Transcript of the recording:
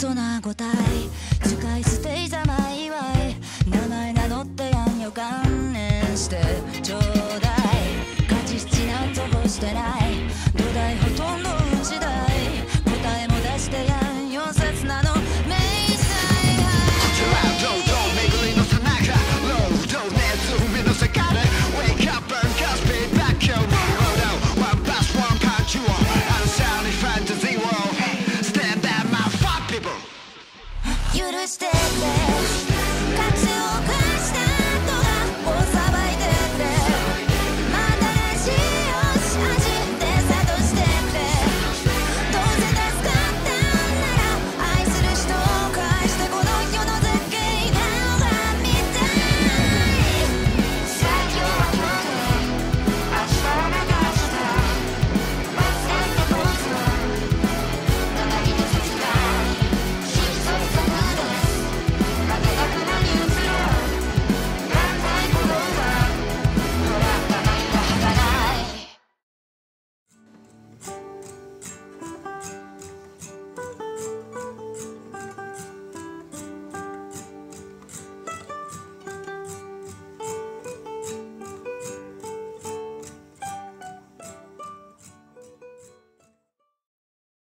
嘘な答え使い捨てざまいわい。名前名乗ってやんよ観念してちょうだい。勝ち七なんとこしてない。土台ほとんど次第答えも出してやんよ刹なの迷彩杯巡りのさなか。ロードネズミの世界。you to stay there.